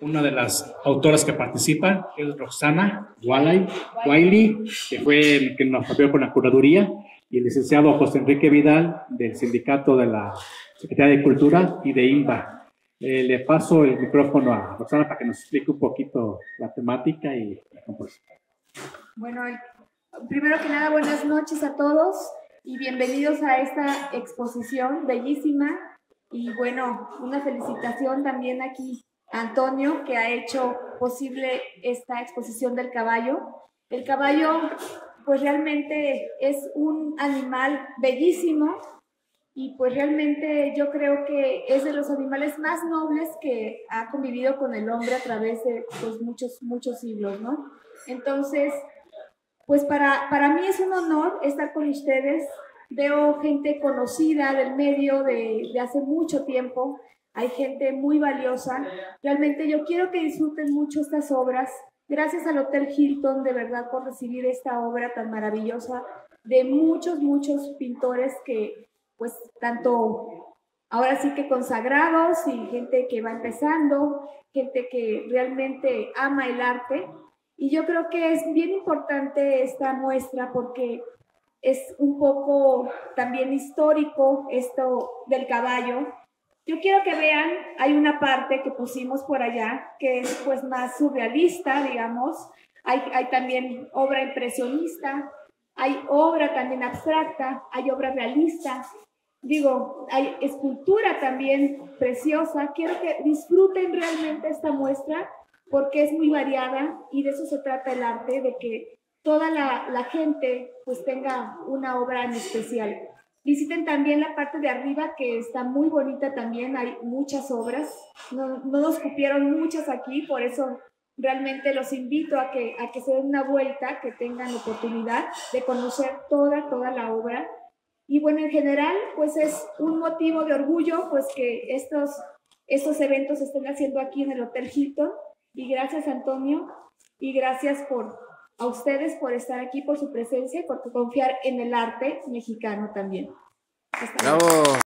una de las autoras que participan, es Roxana Wiley, que fue el que nos apoyó con la curaduría, y el licenciado José Enrique Vidal, del Sindicato de la Secretaría de Cultura y de INBA. Eh, le paso el micrófono a Roxana para que nos explique un poquito la temática y la composición. Bueno, primero que nada, buenas noches a todos y bienvenidos a esta exposición bellísima. Y bueno, una felicitación también aquí Antonio, que ha hecho posible esta exposición del caballo. El caballo, pues realmente es un animal bellísimo y pues realmente yo creo que es de los animales más nobles que ha convivido con el hombre a través de pues muchos, muchos siglos, ¿no? Entonces, pues para, para mí es un honor estar con ustedes. Veo gente conocida del medio de, de hace mucho tiempo. Hay gente muy valiosa. Realmente yo quiero que disfruten mucho estas obras. Gracias al Hotel Hilton, de verdad, por recibir esta obra tan maravillosa de muchos, muchos pintores que, pues, tanto ahora sí que consagrados y gente que va empezando, gente que realmente ama el arte y yo creo que es bien importante esta muestra porque es un poco también histórico esto del caballo. Yo quiero que vean, hay una parte que pusimos por allá que es pues más surrealista, digamos. Hay, hay también obra impresionista, hay obra también abstracta, hay obra realista. Digo, hay escultura también preciosa. Quiero que disfruten realmente esta muestra porque es muy variada y de eso se trata el arte, de que toda la, gente pues tenga una obra en especial. Visiten también la parte de arriba que está muy bonita también, hay muchas obras, no, nos cupieron muchas aquí, por eso realmente los invito a que, a que se den una vuelta, que tengan oportunidad de conocer toda, toda la obra. Y bueno, en general, pues es un motivo de orgullo, pues que estos, estos eventos se estén haciendo aquí en el Hotel Hilton y gracias, Antonio, y gracias por, a ustedes por estar aquí, por su presencia y por confiar en el arte mexicano también. Bravo.